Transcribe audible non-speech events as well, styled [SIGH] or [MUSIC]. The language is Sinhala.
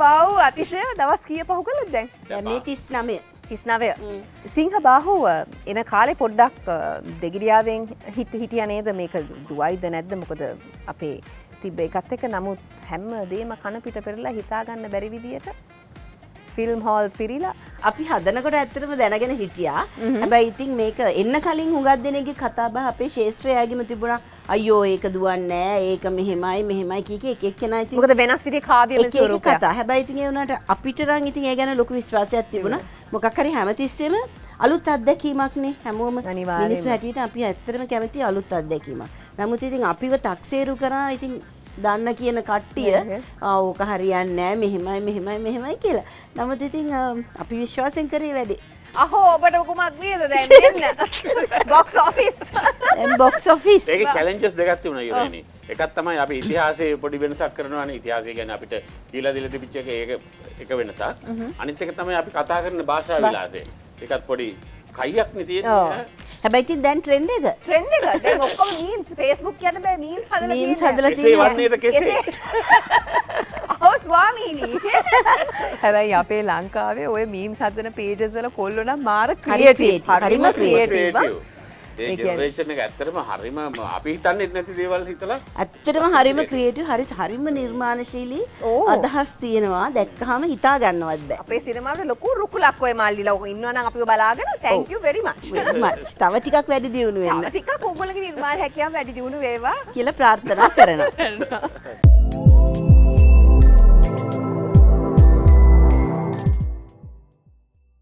බව් අතිශය දවස් කිය පහු කළ දැන් මේ තිස් නමය තිස්නවය. සිංහ බාහුව එන කාලෙ පොඩ්ඩක් දෙගිරියාවෙන් හිට හිටිය නේද? මේක දුවයිද නැද්ද? මොකද අපේ තිබ්බ එකත් එක නමුත් හැම්ම දේම කණපිට පෙරලා හිතාගන්න බැරි විදියට ෆිල්ම් හෝල්ස් පිරිලා අපි හදනකොට ඇත්තරම දැනගෙන හිටියා. හැබැයි ඉතින් මේක එන්න කලින් හුඟක් දෙනෙගේ කතාබහ අපේ ශේත්‍රයයාගේම තිබුණා. අයෝ ඒක දුවන්නෑ ඒක මෙහෙමයි මෙහෙමයි. කීක එක එක්කෙනා ඉතින් මොකද වෙනස් විදි කාව්‍ය කතා. හැබැයි ඉතින් ඒ වුණාට අපිට නම් ඉතින් ඒ ගැන ලොකු විශ්වාසයක් තිබුණා. මොකක් හරි හැමතිස්සෙම අලුත් අත්දැකීමක්නේ හැමෝම. මිනිස්සු හැටියට අපි ඇත්තටම කැමති අලුත් අත්දැකීමක්. නමුත් ඉතින් අපිව තක්සේරු කරා. ඉතින් දන්න කියන කට්ටිය ඕක හරියන්නේ නැහැ මෙහෙමයි මෙහෙමයි මෙහෙමයි කියලා. නමුත් ඉතින් අපි විශ්වාසයෙන් කරේ වැඩේ. අහෝ ඔබට කුමක් වියද දැන් බොක්ස් ඔෆිස් දැන් බොක්ස් ඔෆිස් ඒක චැලෙන්ජස් දෙකක් තිබුණා ඉරණි. එකක් තමයි අපි ඉතිහාසයේ පොඩි වෙනසක් කරනවානේ ඉතිහාසය ගැන අපිට කියලා දීලා තිබිච්ච එක ඒක එක වෙනසක්. අනිත් එක තමයි අපි කතා කරන භාෂා විලාසය. ඒකත් පොඩි කයියක් නේ. තියෙන්නේ. හැබැයි ඉතින් දැන් ට්‍රෙන්ඩ් එක. ට්‍රෙන්ඩ් එක. දැන් ඔක්කොම මීම්ස් Facebook යන බෑ. මීම්ස් හදලා මීම්ස් තියෙන්නේ. හදලා කෙසේ තියෙනවා. වන්නේද කෙසේ? ඔව් ස්වාමීනි. හැබැයි අපේ ලංකාවේ ඔය මීම් සදන පේජස් වල කොල්ලෝ නම් මාර ක්‍රියේටිව් හරිම ක්‍රියේටිව් ක්‍රියේටිව්. ඒ ඒ කියන්නේ- ජෙනරේෂන් එක ඇත්තටම හරිම අපි හිතන්නේ නැති දේවල් හිතලා ඇත්තටම හරිම ක්‍රියේටිව් හරි හරිම නිර්මාණශීලී. අදහස් තියෙනවා දැක්කහම හිතා ගන්නවත් අපේ සිනමාවට ලොකු රුකුලක් ඔය මල්ලිලා ඔක ඉන්නවා නම් අපිව බලාගෙන Very much. තව ටිකක් වැඩි දියුණු තව වෙන්න ටිකක් ඔයගොල්ලෝගේ නිර්මාණ හැකියාව වැඩි දියුණු වේවා කියලා ප්‍රාර්ථනා කරනවා [LAUGHS]